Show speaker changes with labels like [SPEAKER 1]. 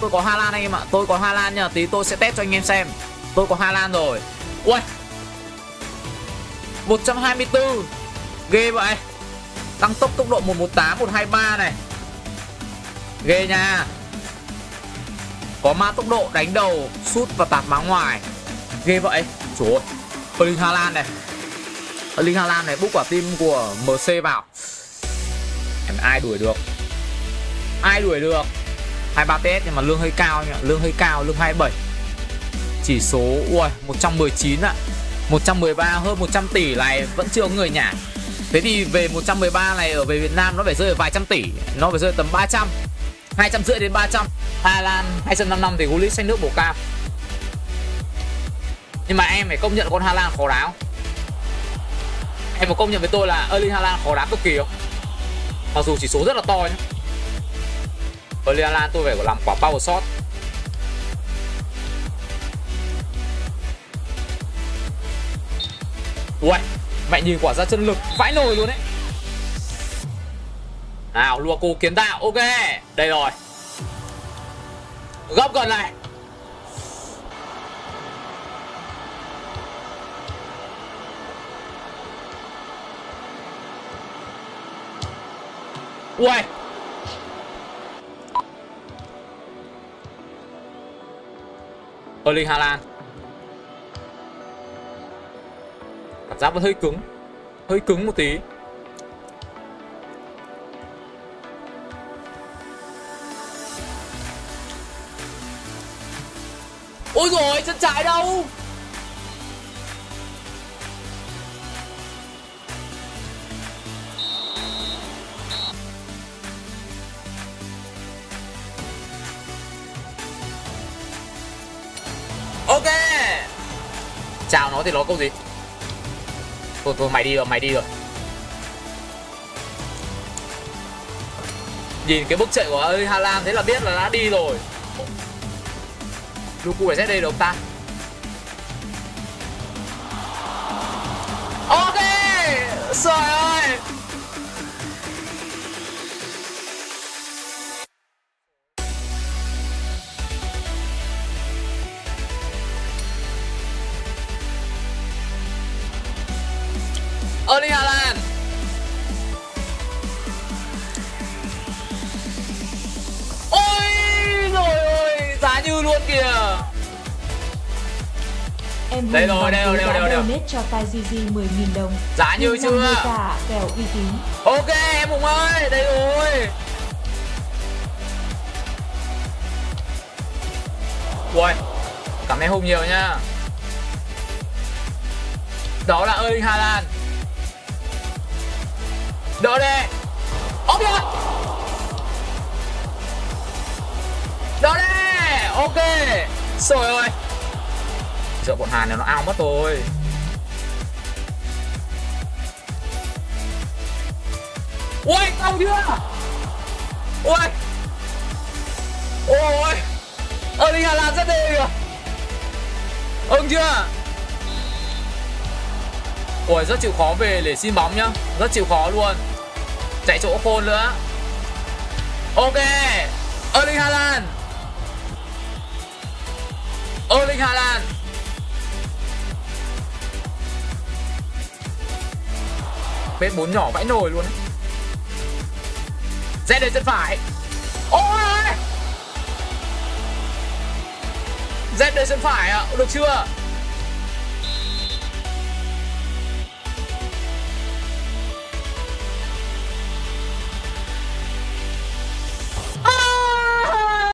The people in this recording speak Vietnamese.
[SPEAKER 1] tôi có Hà Lan anh em ạ. Tôi có Hà Lan nha. Tí tôi sẽ test cho anh em xem. Tôi có Hà Lan rồi. Ui 124 ghê vậy. Tăng tốc tốc độ 118 123 này. Ghê nha. Có ma tốc độ đánh đầu, sút và tạt má ngoài. Ghê vậy. Trời ơi. Erling Haaland này. Erling Haaland này, bút quả tim của MC vào. Em ai đuổi được? Ai đuổi được? 23 TS nhưng mà lương hơi cao nhỉ lương hơi cao, lương 27 chỉ số, ui 119 ạ. 113 hơn 100 tỷ này vẫn chưa có người nhả. Thế thì về 113 này ở về Việt Nam nó phải rơi ở vài trăm tỷ. Nó phải rơi tầm 300 250 đến 300 Hà Lan 255 thì Gullit xanh nước bổ cao Nhưng mà em phải công nhận con Hà Lan khó đá Em có công nhận với tôi là Erling Hà Lan khó đá cực kỳ không? Mặc dù chỉ số rất là to nhé Erling Lan, tôi phải làm quả power shot Ui Mẹ nhìn quả ra chân lực, vãi nồi luôn đấy. Nào cô kiến tạo, Ok, Đây rồi. Góc gần này. Ui Erling Haaland. Cảm giác vẫn hơi cứng. Hơi cứng một tí. Ôi rồi chân trái đâu? Chào nó thì nó câu gì. Thôi thôi, mày đi rồi, mày đi rồi. Nhìn cái bước chạy của ơi Hà Lan thế là biết là đã đi rồi. Luku phải ZD được không ta? Ok, rồi. Erling Haaland Ôi rồi ôi Giá như luôn kìa
[SPEAKER 2] Em
[SPEAKER 1] Đây rồi, đây rồi, đây rồi, đây rồi.
[SPEAKER 2] cho Tai Gigi 10.000 đồng.
[SPEAKER 1] Giá như chưa
[SPEAKER 2] cả kèo uy tín.
[SPEAKER 1] Ok em Hùng ơi Đây rồi Ui Cảm ơn Hùng nhiều nha Đó là Erling Haaland Đỡ đi. Ok. Đỡ đi. Ok. Rồi ơi. Sợ bọn Hàn này nó ao mất rồi. Ui xong chưa? Ui. Ôi. Erling Haaland rất đều kìa. Ông chưa? Ôi rất chịu khó về để xin bóng nhá. Rất chịu khó luôn. Chạy chỗ khôn nữa. Ok. Erling Haaland. Erling Haaland. Vết bốn nhỏ vãi nồi luôn. Rẽ đến chân phải. Ôi! Rẽ đến chân phải ạ, được chưa?